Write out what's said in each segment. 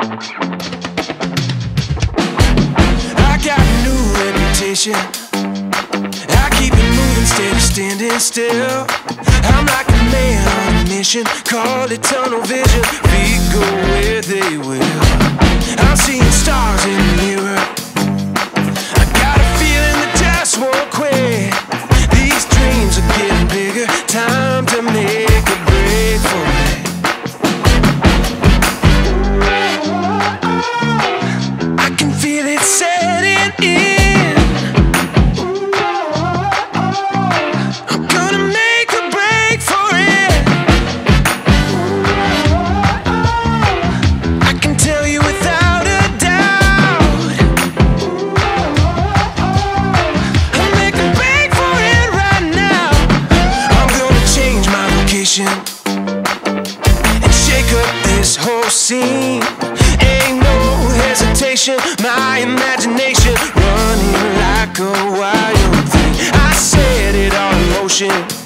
I got a new reputation. I keep it moving steady, standing still. I'm like a man on a mission. Call it tunnel vision. Feet go where they will. I'm. Location and shake up this whole scene. Ain't no hesitation, my imagination running like a wild thing. I set it all in motion.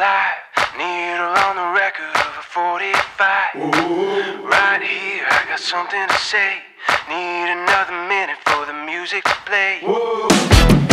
Alive. Needle on the record of a 45. Right here, I got something to say. Need another minute for the music to play.